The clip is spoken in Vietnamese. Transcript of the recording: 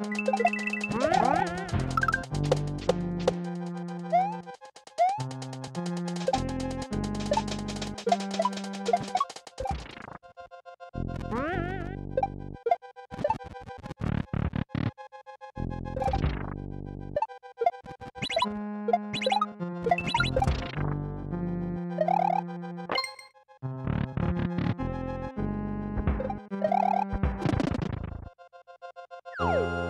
Huh? Oh.